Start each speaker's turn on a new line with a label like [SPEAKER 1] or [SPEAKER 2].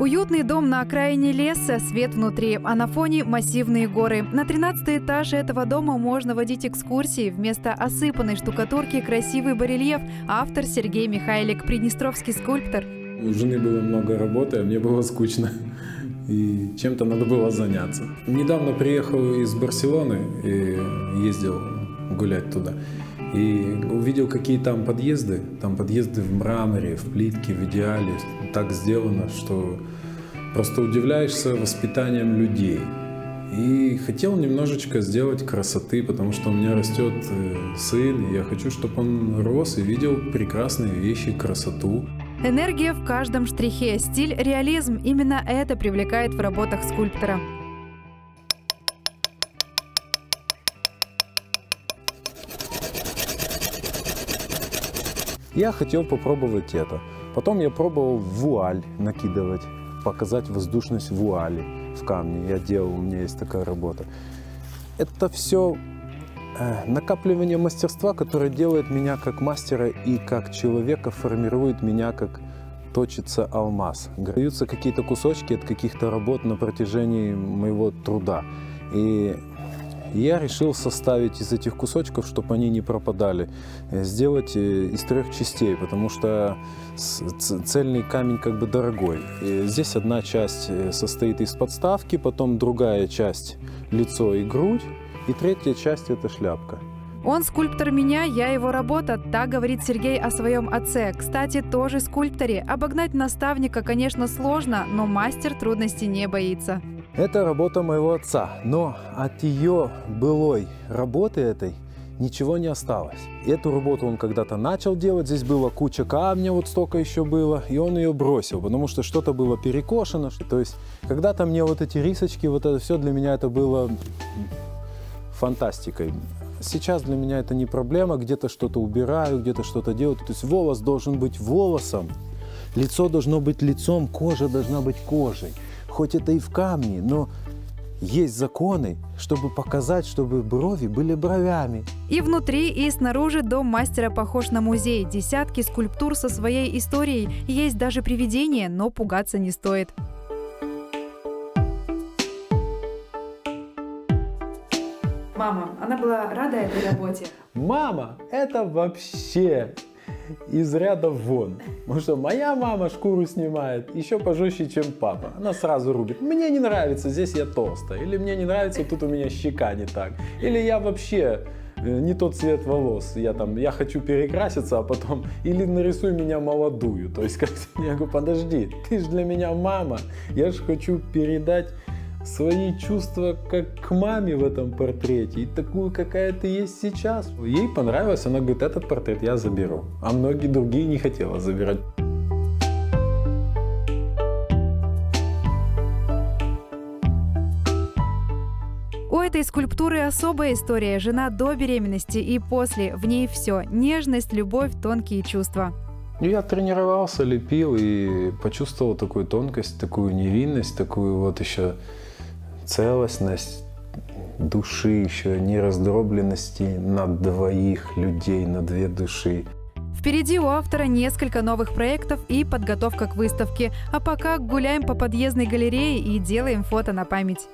[SPEAKER 1] Уютный дом на окраине леса, свет внутри, а на фоне массивные горы. На 13 этаже этого дома можно водить экскурсии. Вместо осыпанной штукатурки красивый барельеф. Автор Сергей Михайлик, приднестровский скульптор.
[SPEAKER 2] У жены было много работы, а мне было скучно. И чем-то надо было заняться. Недавно приехал из Барселоны и ездил гулять туда. И увидел, какие там подъезды. Там подъезды в мраморе, в плитке, в идеале. Так сделано, что просто удивляешься воспитанием людей. И хотел немножечко сделать красоты, потому что у меня растет э, сын, и я хочу, чтобы он рос и видел прекрасные вещи, красоту.
[SPEAKER 1] Энергия в каждом штрихе, стиль, реализм – именно это привлекает в работах скульптора.
[SPEAKER 2] Я хотел попробовать это. Потом я пробовал вуаль накидывать, показать воздушность вуали в камне. Я делал, у меня есть такая работа. Это все э, накапливание мастерства, которое делает меня как мастера и как человека, формирует меня как точится алмаз. Даются какие-то кусочки от каких-то работ на протяжении моего труда. И я решил составить из этих кусочков, чтобы они не пропадали, э, сделать э, из трех частей, потому что цельный камень как бы дорогой. И здесь одна часть э, состоит из подставки, потом другая часть лицо и грудь, и третья часть это шляпка.
[SPEAKER 1] Он скульптор меня, я его работа. Так говорит Сергей о своем отце. Кстати, тоже скульпторе. Обогнать наставника, конечно, сложно, но мастер трудностей не боится.
[SPEAKER 2] Это работа моего отца, но от ее былой работы этой ничего не осталось. Эту работу он когда-то начал делать, здесь была куча камня, вот столько еще было, и он ее бросил, потому что что-то было перекошено. То есть когда-то мне вот эти рисочки, вот это все для меня это было фантастикой. Сейчас для меня это не проблема, где-то что-то убираю, где-то что-то делаю. То есть волос должен быть волосом, лицо должно быть лицом, кожа должна быть кожей хоть это и в камне, но есть законы, чтобы показать, чтобы брови были бровями.
[SPEAKER 1] И внутри, и снаружи дом мастера похож на музей. Десятки скульптур со своей историей. Есть даже привидения, но пугаться не стоит. Мама, она была рада этой работе?
[SPEAKER 2] Мама, это вообще из ряда вон. Потому что моя мама шкуру снимает еще пожестче, чем папа. Она сразу рубит. Мне не нравится, здесь я толстая. Или мне не нравится, тут у меня щека не так. Или я вообще э, не тот цвет волос, я там, я хочу перекраситься, а потом, или нарисуй меня молодую, то есть, как я говорю, подожди, ты же для меня мама, я же хочу передать свои чувства как к маме в этом портрете, и такую, какая ты есть сейчас. Ей понравилось, она говорит, этот портрет я заберу, а многие другие не хотела забирать.
[SPEAKER 1] У этой скульптуры особая история. Жена до беременности и после. В ней все. Нежность, любовь, тонкие чувства.
[SPEAKER 2] Я тренировался, лепил и почувствовал такую тонкость, такую невинность, такую вот еще целостность души, еще не раздробленности на двоих людей, на две души.
[SPEAKER 1] Впереди у автора несколько новых проектов и подготовка к выставке. А пока гуляем по подъездной галерее и делаем фото на память.